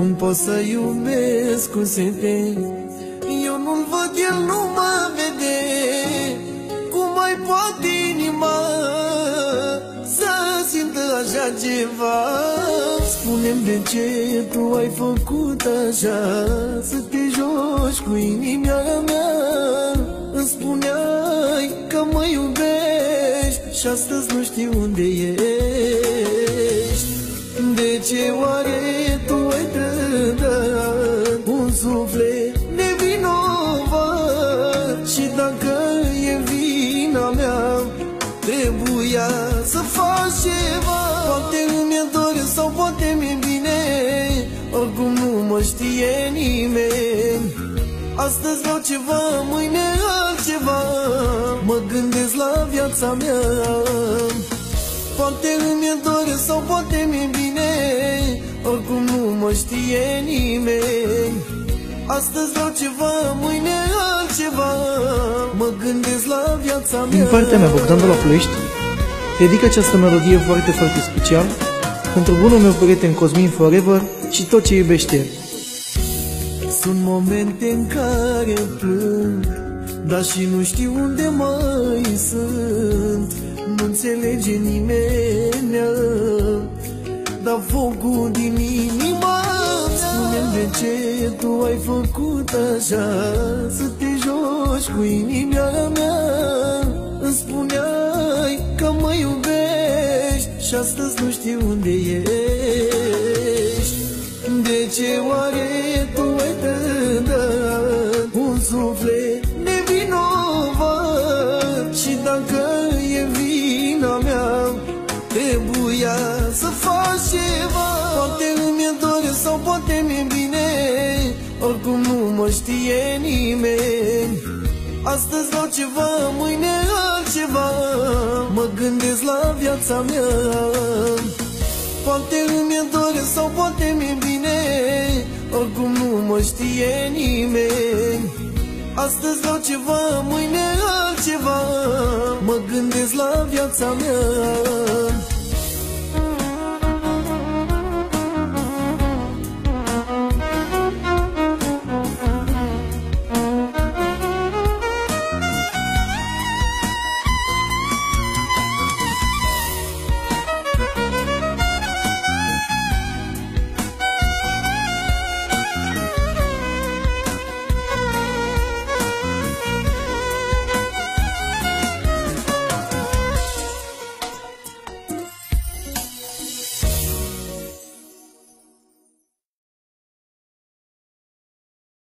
Cum pot să iubesc cu sete Eu nu-l văd, el nu mă vede. Cum mai poate inima Să simtă așa ceva? Spune-mi de ce tu ai făcut așa? Să te joci cu inima mea. Îmi spuneai că mă iubești Și astăzi nu știu unde ești. De ce oare Trebuia să faci ceva. Poate îmi e dor sau poate mi-e bine Oricum nu mă știe nimeni. Astăzi vreau ceva, mâine altceva. Mă gândesc la viața mea. Poate îmi e dor sau poate mi-e bine Oricum nu mă știe nimeni. Astăzi vreau ceva, mâine altceva. Mă gândesc la viața mea Din partea mea, Bogdan de la Ploiești, dedic această melodie foarte, foarte special pentru bunul meu prieten Cosmin Forever și tot ce iubește. El. Sunt momente în care plâng Dar și nu știu unde mai sunt. Nu înțelege nimeni Dar focul din inima spune de ce tu ai făcut așa Să te joci cu inima mea Și astăzi nu știu unde ești. De ce oare tu ai trădat Un suflet nevinovat Și dacă e vina mea Trebuia să faci ceva. Poate îmi e dor sau poate mi-e bine Oricum nu mă știe nimeni. Astăzi vreau ceva, mâine altceva Mă gândesc la viața mea. Poate îmi e dor sau poate mi-e bine Oricum nu mă știe nimeni. Astăzi vreau ceva, mâine altceva Mă gândesc la viața mea